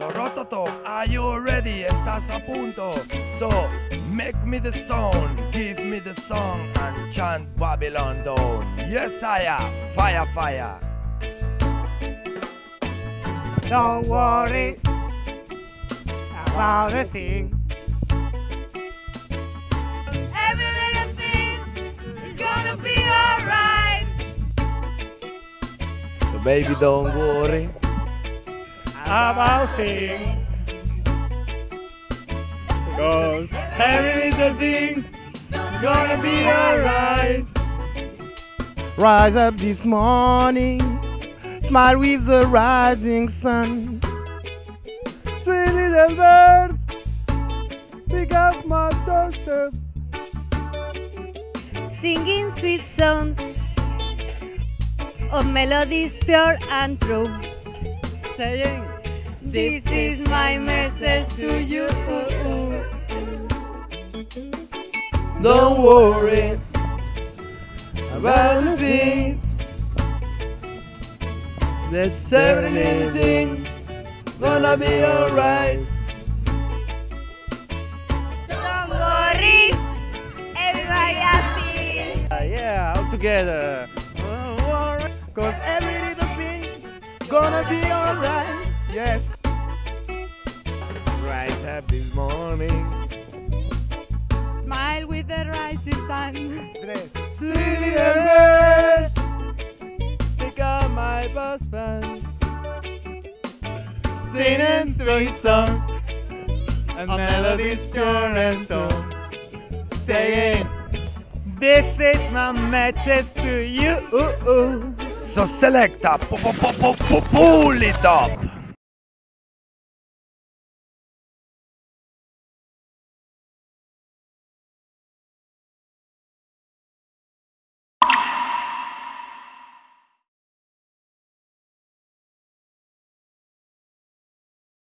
So Rototom, are you ready? ¿Estás a punto? So make me the sound, give me the song and chant Babylon down. Yes, I am. Fire, fire. Don't worry about a thing. Every little thing is gonna be alright. So baby, don't worry. About things. Cause every little thing is gonna be alright. Rise up this morning, smile with the rising sun. Three little birds, pick up my doorstep. Singing sweet songs of melodies pure and true. Saying, This is my message to you. Don't worry about a thing. That's everything gonna be alright. Don't worry, everybody happy. Uh, yeah, all together. Don't worry, Cause every little thing gonna be alright. Yes. This morning. Smile with the rising sun. Three little birds become my best friend. Singing sweet songs and melodies pure and tone. Saying, This is my message to you. So selecta, pu- pu- pu- pu- pu- pull it up.